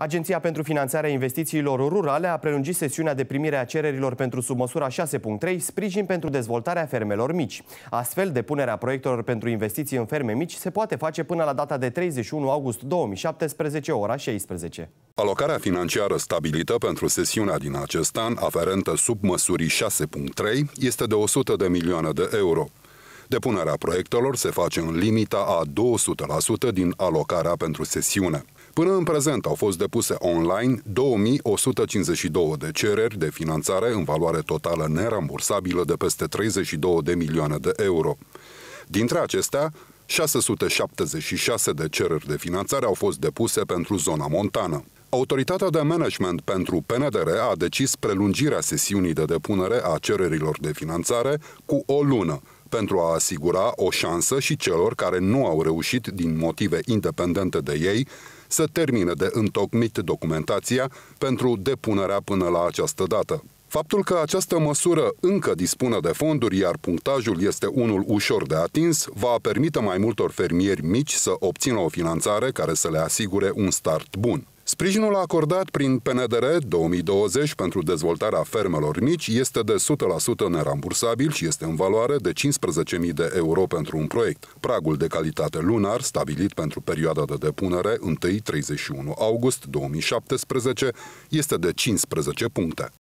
Agenția pentru Finanțarea Investițiilor Rurale a prelungit sesiunea de primire a cererilor pentru submăsura 6.3, sprijin pentru dezvoltarea fermelor mici. Astfel, depunerea proiectelor pentru investiții în ferme mici se poate face până la data de 31 august 2017, ora 16. Alocarea financiară stabilită pentru sesiunea din acest an, aferentă submăsurii 6.3, este de 100 de milioane de euro. Depunerea proiectelor se face în limita a 200% din alocarea pentru sesiune. Până în prezent au fost depuse online 2152 de cereri de finanțare în valoare totală nerambursabilă de peste 32 de milioane de euro. Dintre acestea, 676 de cereri de finanțare au fost depuse pentru zona montană. Autoritatea de management pentru PNDR a decis prelungirea sesiunii de depunere a cererilor de finanțare cu o lună, pentru a asigura o șansă și celor care nu au reușit din motive independente de ei să termine de întocmit documentația pentru depunerea până la această dată. Faptul că această măsură încă dispune de fonduri, iar punctajul este unul ușor de atins, va permite mai multor fermieri mici să obțină o finanțare care să le asigure un start bun. Sprijinul acordat prin PNDR 2020 pentru dezvoltarea fermelor mici este de 100% nerambursabil și este în valoare de 15.000 de euro pentru un proiect. Pragul de calitate lunar, stabilit pentru perioada de depunere 1-31 august 2017, este de 15 puncte.